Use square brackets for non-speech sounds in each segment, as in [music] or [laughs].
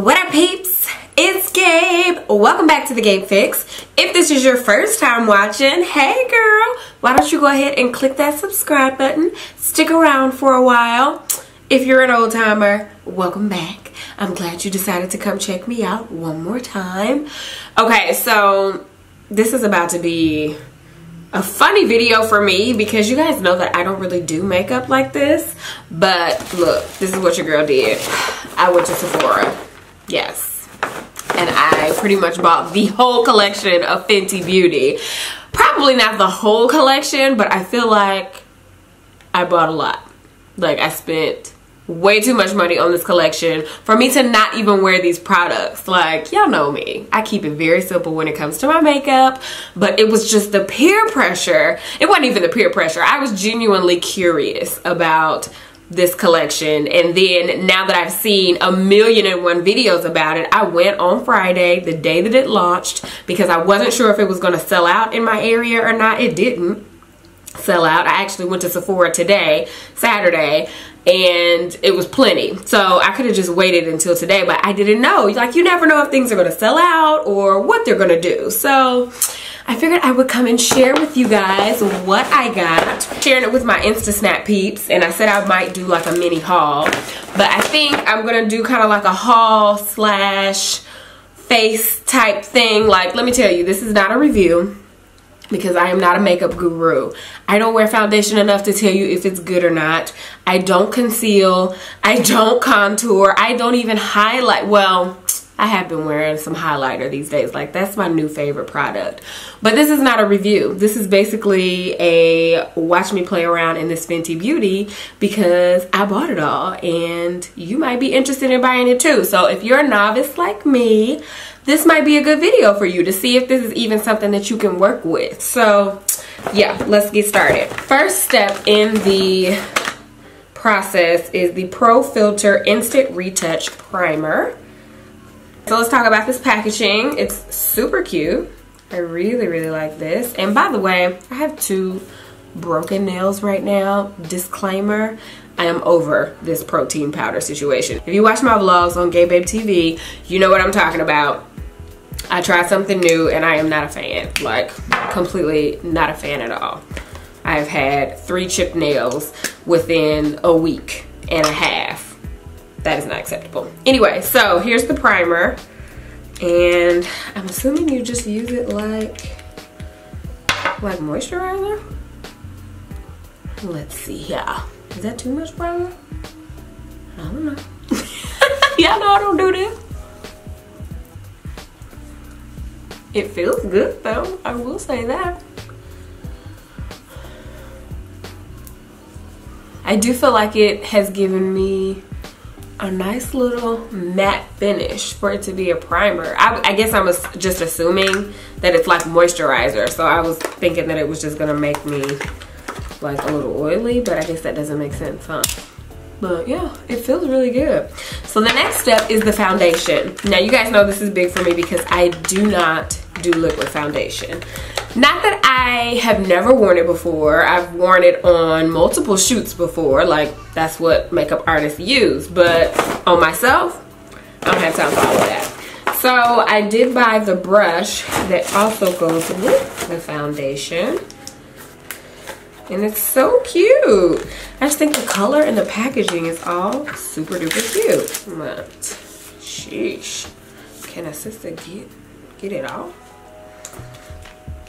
What up peeps? It's Gabe. Welcome back to the Gabe Fix. If this is your first time watching, hey girl, why don't you go ahead and click that subscribe button. Stick around for a while. If you're an old timer, welcome back. I'm glad you decided to come check me out one more time. Okay, so this is about to be a funny video for me because you guys know that I don't really do makeup like this. But look, this is what your girl did. I went to Sephora Yes. And I pretty much bought the whole collection of Fenty Beauty. Probably not the whole collection, but I feel like I bought a lot. Like I spent way too much money on this collection for me to not even wear these products. Like, y'all know me. I keep it very simple when it comes to my makeup, but it was just the peer pressure. It wasn't even the peer pressure. I was genuinely curious about this collection. And then now that I've seen a million and one videos about it I went on Friday the day that it launched because I wasn't sure if it was going to sell out in my area or not. It didn't sell out. I actually went to Sephora today Saturday and it was plenty. So I could have just waited until today but I didn't know. Like you never know if things are going to sell out or what they're going to do. So I figured I would come and share with you guys what I got. Sharing it with my Insta Snap peeps. And I said I might do like a mini haul. But I think I'm to do kind of like a haul slash face type thing. Like, let me tell you, this is not a review because I am not a makeup guru. I don't wear foundation enough to tell you if it's good or not. I don't conceal. I don't contour. I don't even highlight. Well, I have been wearing some highlighter these days. Like that's my new favorite product. But this is not a review. This is basically a watch me play around in this Fenty Beauty because I bought it all and you might be interested in buying it too. So if you're a novice like me, this might be a good video for you to see if this is even something that you can work with. So yeah, let's get started. First step in the process is the Pro Filt'r Instant Retouch Primer. So let's talk about this packaging. It's super cute. I really, really like this. And by the way, I have two broken nails right now. Disclaimer, I am over this protein powder situation. If you watch my vlogs on GabeBabeTV, you know what I'm talking about. I tried something new and I am not a fan. Like, completely not a fan at all. I've had three chipped nails within a week and a half that is not acceptable. Anyway, so here's the primer. And I'm assuming you just use it like, like moisturizer? Let's see here. Is that too much primer? I don't know. [laughs] Y'all know I don't do this. It feels good though, I will say that. I do feel like it has given me a nice little matte finish for it to be a primer. I, I guess I was just assuming that it's like moisturizer. So I was thinking that it was just gonna make me like a little oily, but I guess that doesn't make sense, huh? But yeah, it feels really good. So the next step is the foundation. Now you guys know this is big for me because I do not do liquid foundation. Not that I have never worn it before. I've worn it on multiple shoots before. Like, that's what makeup artists use. But on myself, I don't have time for all of that. So, I did buy the brush that also goes with the foundation. And it's so cute. I just think the color and the packaging is all super duper cute. But, sheesh. Can a sister get, get it off?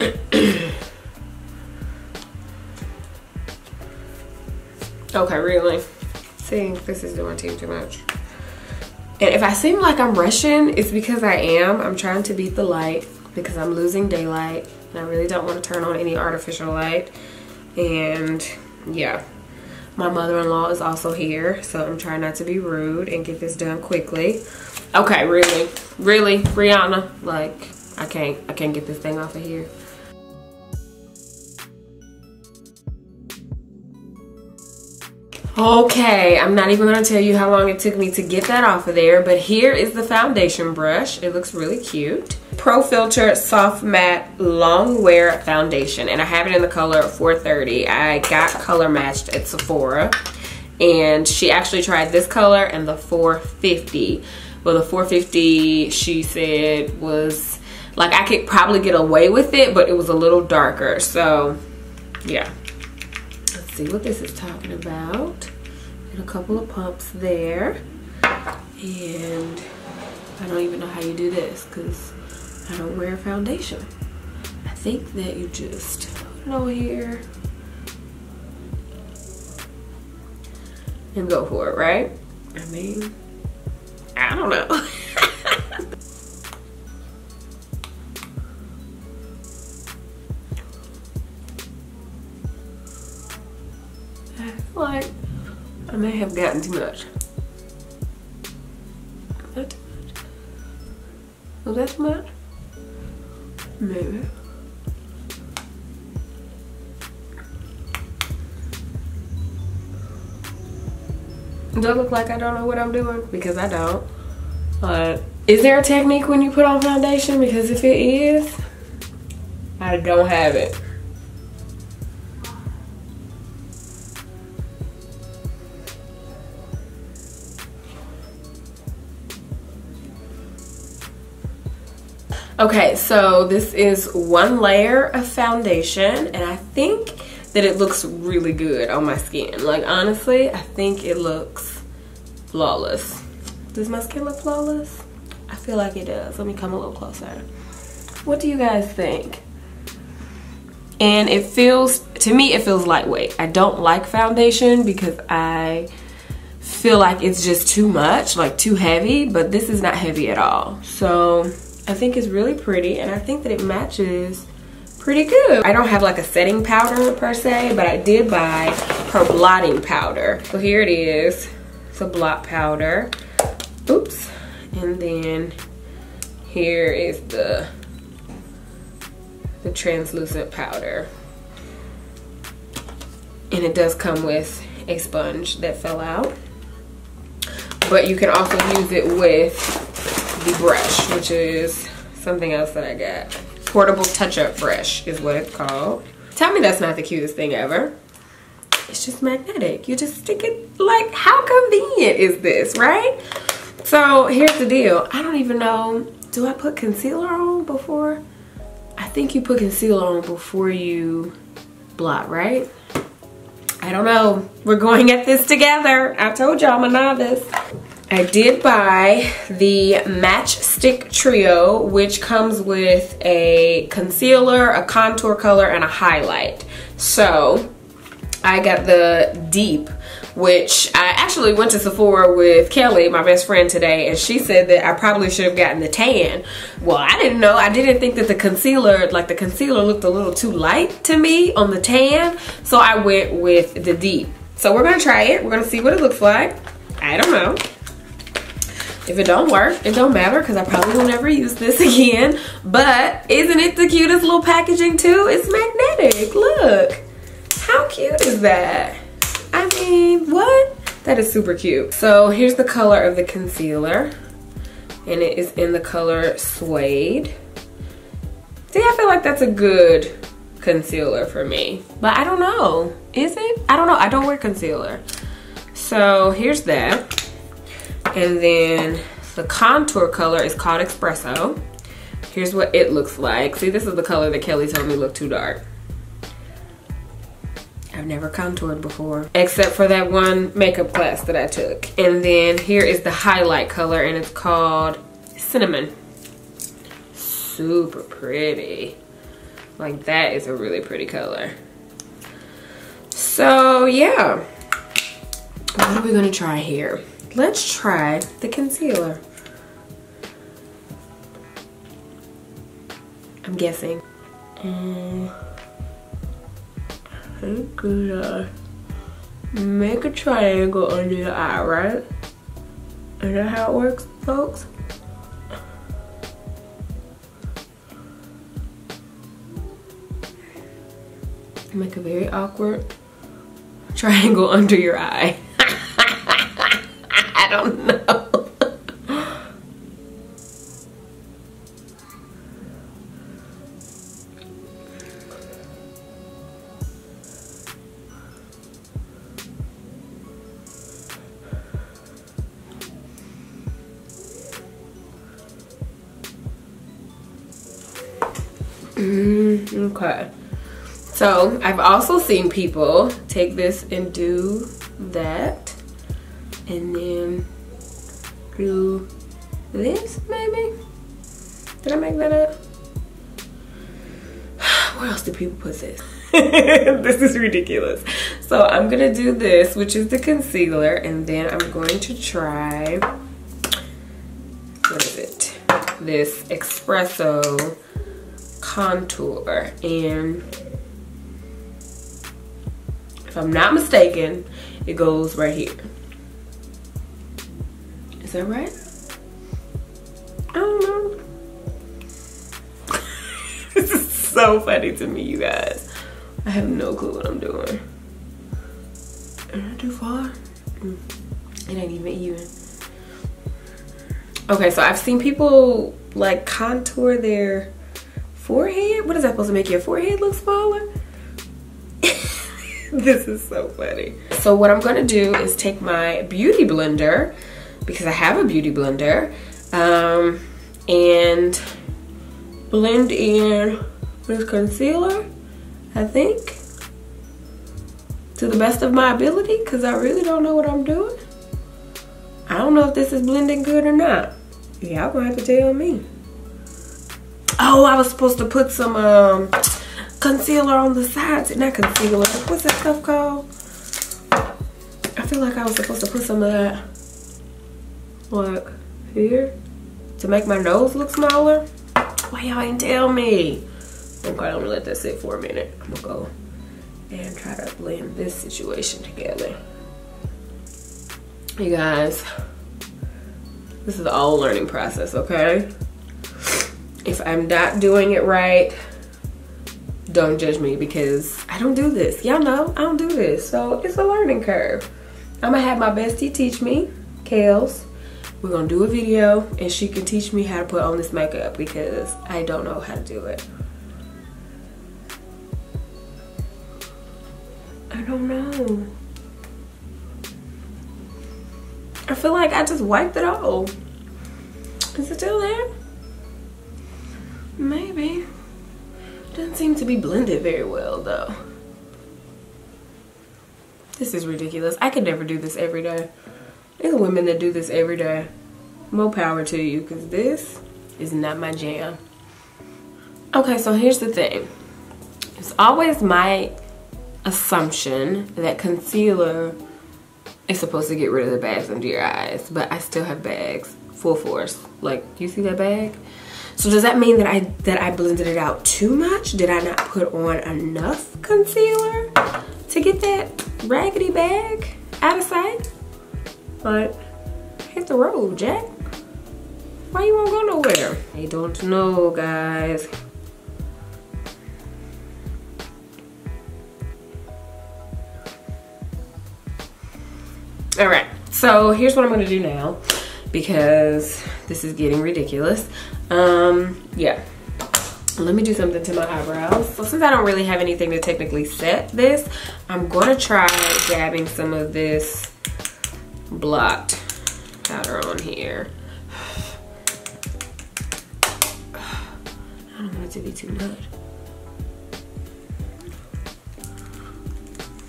[coughs] okay, really? See, this is doing too, too much. And if I seem like I'm rushing, it's because I am. I'm trying to beat the light because I'm losing daylight. And I really don't want to turn on any artificial light. And yeah, my mother-in-law is also here. So I'm trying not to be rude and get this done quickly. Okay, really? Really, Rihanna? Like, I can't, I can't get this thing off of here. Okay, I'm not even going to tell you how long it took me to get that off of there, but here is the foundation brush. It looks really cute. Pro Filt'r Soft Matte Long Wear Foundation, and I have it in the color 430. I got color matched at Sephora, and she actually tried this color and the 450 Well, the 450 she said was like I could probably get away with it, but it was a little darker. So yeah. See what this is talking about. A couple of pumps there. And I don't even know how you do this because I don't wear foundation. I think that you just put it over here and go for it, right? I mean, I don't know. [laughs] like I may have gotten too much. Not too much. Was that too much? Maybe. Do I look like I don't know what I'm doing? Because I don't. But is there a technique when you put on foundation? Because if it is, I don't have it. Okay, so this is one layer of foundation and I think that it looks really good on my skin. Like honestly, I think it looks flawless. Does my skin look flawless? I feel like it does. Let me come a little closer. What do you guys think? And it feels, to me, it feels lightweight. I don't like foundation because I feel like it's just too much, like too heavy, but this is not heavy at all. So I think it's really pretty and I think that it matches pretty good. I don't have like a setting powder per se, but I did buy her blotting powder. So here it is. It's a blot powder. Oops. And then here is the the translucent powder. And it does come with a sponge that fell out. But you can also use it with the brush, which is something else that I got. Portable touch-up brush is what it's called. Tell me that's not the cutest thing ever. It's just magnetic. You just stick it, like how convenient is this, right? So here's the deal. I don't even know, do I put concealer on before? I think you put concealer on before you blot, right? I don't know. We're going at this together. I told y'all I'm a novice. I did buy the Match Stix Trio, which comes with a concealer, a contour color, and a highlight. So I got the Deep, which I actually went to Sephora with Kelly, my best friend today, and she said that I probably should have gotten the tan. Well, I didn't know. I didn't think that the concealer, like the concealer looked a little too light to me on the tan, so I went with the Deep. So we're gonna try it. We're gonna see what it looks like. I don't know. If it don't work, it don't matter because I probably will never use this [laughs] again. But isn't it the cutest little packaging too? It's magnetic, look. How cute is that? I mean, what? That is super cute. So here's the color of the concealer. And it is in the color Suede. See, I feel like that's a good concealer for me. But I don't know. Is it? I don't know. I don't wear concealer. So here's that. And then the contour color is called Espresso. Here's what it looks like. See, this is the color that Kelly told me looked too dark. I've never contoured before, except for that one makeup class that I took. And then here is the highlight color and it's called Cinnamon. Super pretty. Like that is a really pretty color. So yeah, what are we gonna try here? Let's try the concealer. I'm guessing. And I'm gonna make a triangle under your eye, right? Is that how it works, folks? Make a very awkward triangle [laughs] under your eye don't know. Mm, okay. So I've also seen people take this and do that. And then do this maybe? Did I make that up? [sighs] Where else do people put this? [laughs] this is ridiculous. So I'm gonna do this, which is the concealer, and then I'm going to try, what is it? This Espresso contour. And if I'm not mistaken, it goes right here. Is that right? I don't know. [laughs] this is so funny to me, you guys. I have no clue what I'm doing. Am I too far? Mm. It ain't even even. Okay, so I've seen people like contour their forehead. What is that supposed to make your forehead look smaller? [laughs] this is so funny. So what I'm gonna do is take my beauty blender because I have a beauty blender um, and blend in with concealer I think, to the best of my ability because I really don't know what I'm doing. I don't know if this is blending good or not. Y'all gonna have to tell me. Oh, I was supposed to put some um, concealer on the sides. Not concealer. What's that stuff called? I feel like I was supposed to put some of that like here to make my nose look smaller. Why y'all ain't tell me? Okay, I'm gonna let that sit for a minute. I'm gonna go and try to blend this situation together. You guys, this is all learning process, okay? If I'm not doing it right, don't judge me because I don't do this. Y'all know I don't do this. So it's a learning curve. I'm gonna have my bestie teach me, Kales. We're gonna do a video and she can teach me how to put on this makeup because I don't know how to do it. I don't know. I feel like I just wiped it off. Is it still there? Maybe. Doesn't seem to be blended very well though. This is ridiculous. I could never do this every day. There's women that do this every day. More power to you because this is not my jam. Okay, so here's the thing. It's always my assumption that concealer is supposed to get rid of the bags under your eyes, but I still have bags full force. Like, you see that bag? So does that mean that I that I blended it out too much? Did I not put on enough concealer to get that raggedy bag out of sight? But hit the road, Jack. Why you won't go nowhere? I don't know, guys. All right, so here's what I'm gonna do now because this is getting ridiculous. Um, yeah, let me do something to my eyebrows. So since I don't really have anything to technically set this, I'm gonna try dabbing some of this blocked powder on here. [sighs] I don't want it to be too much.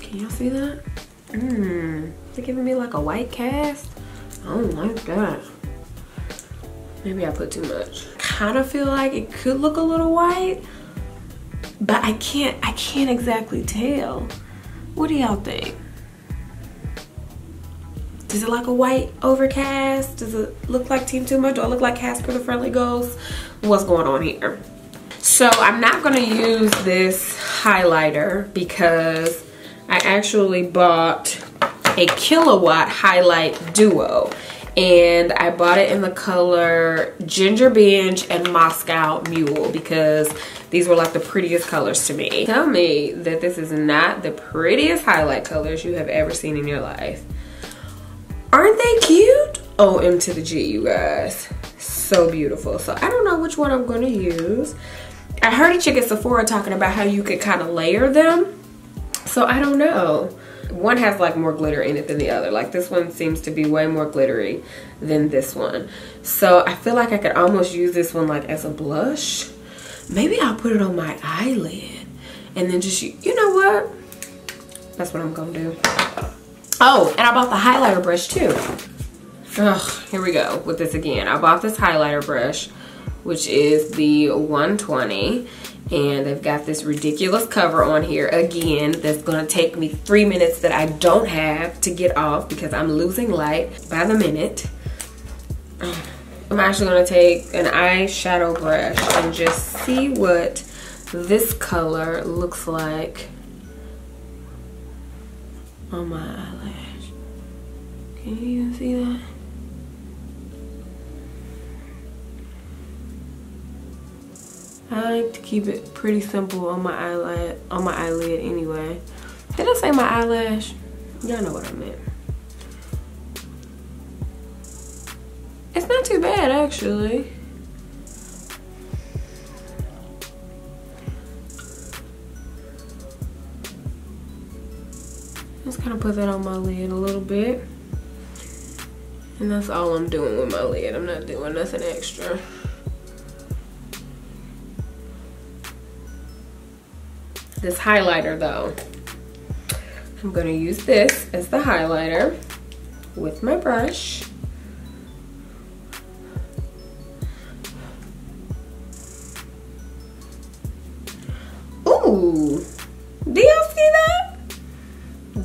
Can y'all see that? Mmm. They're giving me like a white cast. I don't like that. Maybe I put too much. Kind of feel like it could look a little white, but I can't, I can't exactly tell. What do y'all think? Does it like a white overcast? Does it look like Team Much? Do I look like Casper the Friendly Ghost? What's going on here? So I'm not gonna use this highlighter because I actually bought a Killawatt highlight duo and I bought it in the color Ginger Binge and Moscow Mule because these were like the prettiest colors to me. Tell me that this is not the prettiest highlight colors you have ever seen in your life. Aren't they cute? Oh, M to the G, you guys. So beautiful. So I don't know which one I'm gonna use. I heard a chick at Sephora talking about how you could kind of layer them. So I don't know one has like more glitter in it than the other. Like this one seems to be way more glittery than this one. So I feel like I could almost use this one like as a blush. maybe I'll put it on my eyelid and then just, you know what? That's what I'm gonna do. Oh, and I bought the highlighter brush too. Ugh, here we go with this again. I bought this highlighter brush, which is the 120 and they've got this ridiculous cover on here again that's gonna take me three minutes that I don't have to get off because I'm losing light by the minute. I'm actually gonna take an eyeshadow brush and just see what this color looks like on my eyelash. Can you even see that? I like to keep it pretty simple on my eyelid on my eyelid anyway. Did I say my eyelash? Y'all know what I meant. It's not too bad actually. Kind of put that on my lid a little bit. And that's all I'm doing with my lid. I'm not doing nothing extra. this highlighter though. I'm gonna use this as the highlighter with my brush.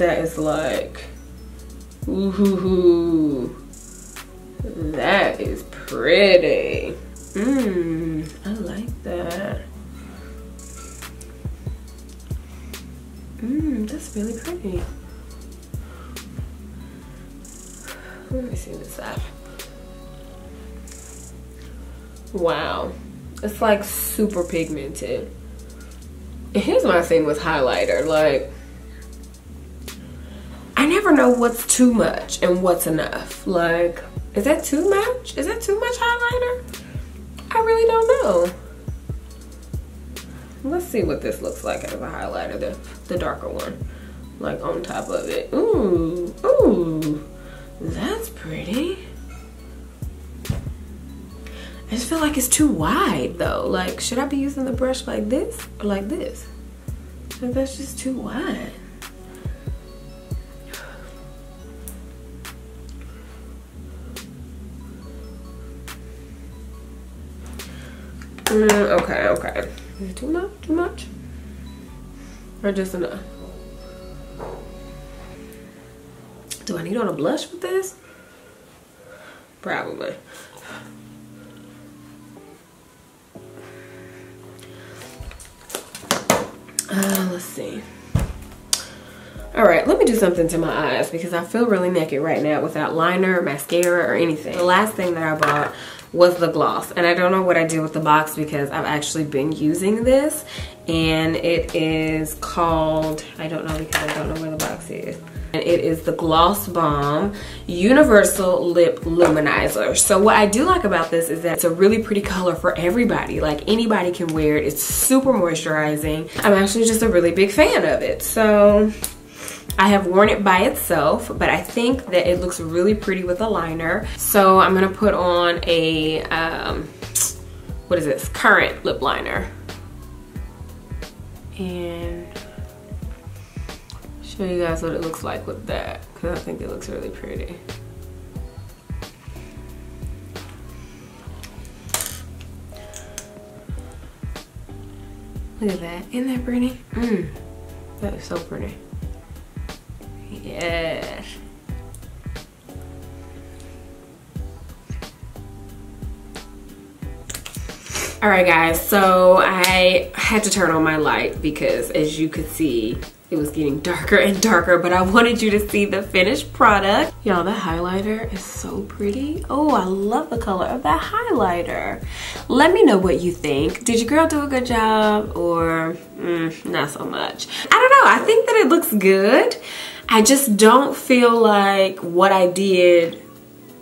That is like, ooh, that is pretty. Mmm, I like that. Mmm, that's really pretty. Let me see this side. Wow. It's like super pigmented. Here's my thing with highlighter. Like, never know what's too much and what's enough. Like, is that too much? Is that too much highlighter? I really don't know. Let's see what this looks like as a highlighter, the, the darker one. Like on top of it. Ooh, ooh, that's pretty. I just feel like it's too wide though. Like, should I be using the brush like this or like this? Like that's just too wide. Mm, okay, okay. Too much? Too much? Or just enough? Do I need on a blush with this? Probably. Uh, let's see. All right, let me do something to my eyes because I feel really naked right now without liner, mascara, or anything. The last thing that I bought was the gloss. And I don't know what I did with the box because I've actually been using this. And it is called, I don't know because I don't know where the box is. And it is the Gloss Bomb Universal Lip Luminizer. So what I do like about this is that it's a really pretty color for everybody. Like anybody can wear it. It's super moisturizing. I'm actually just a really big fan of it. So I have worn it by itself, but I think that it looks really pretty with a liner. So I'm gonna put on a, um, what is this, current lip liner. And show you guys what it looks like with that, because I think it looks really pretty. Look at that, isn't that pretty? Mmm, that is so pretty. Yes. All right guys, so I had to turn on my light because as you could see, it was getting darker and darker, but I wanted you to see the finished product. Y'all, the highlighter is so pretty. Oh, I love the color of that highlighter. Let me know what you think. Did your girl do a good job or mm, not so much? I don't know, I think that it looks good. I just don't feel like what I did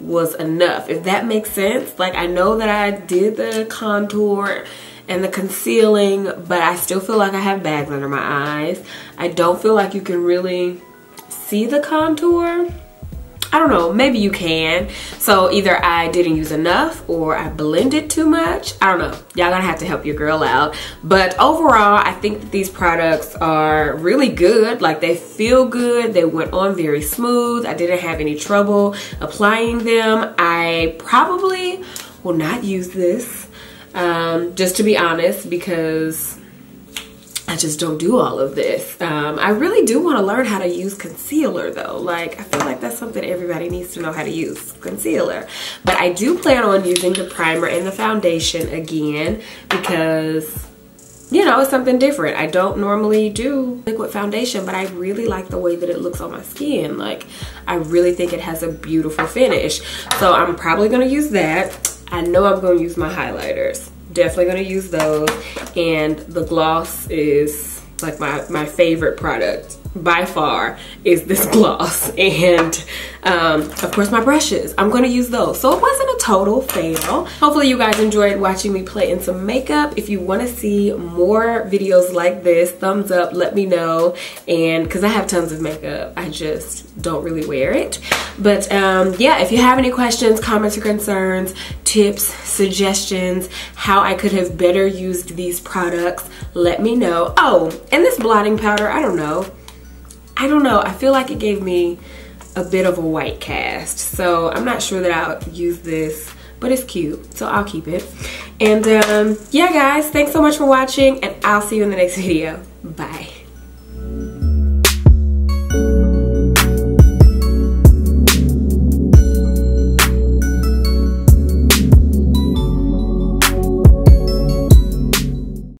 was enough, if that makes sense. Like I know that I did the contour and the concealing, but I still feel like I have bags under my eyes. I don't feel like you can really see the contour. I don't know, maybe you can. So either I didn't use enough or I blended too much. I don't know. Y'all gonna have to help your girl out. But overall, I think that these products are really good. Like they feel good. They went on very smooth. I didn't have any trouble applying them. I probably will not use this, um, just to be honest, because I just don't do all of this. Um, I really do want to learn how to use concealer though. Like, I feel like that's something everybody needs to know how to use, concealer. But I do plan on using the primer and the foundation again because, you know, it's something different. I don't normally do liquid foundation, but I really like the way that it looks on my skin. Like, I really think it has a beautiful finish. So I'm probably going to use that. I know I'm going to use my highlighters definitely gonna use those. And the gloss is like my my favorite product by far is this gloss. [laughs] And um, of course my brushes. I'm to use those. So it wasn't a total fail. Hopefully you guys enjoyed watching me play in some makeup. If you want to see more videos like this thumbs up let me know. And because i have tons of makeup i just don't really wear it. But um, yeah if you have any questions comments or concerns tips suggestions how i could have better used these products let me know. Oh and this blotting powder i don't know I don't know. I feel like it gave me a bit of a white cast. So I'm not sure that I'll use this, but it's cute. So I'll keep it. And um, yeah, guys, thanks so much for watching and I'll see you in the next [laughs] video. Bye.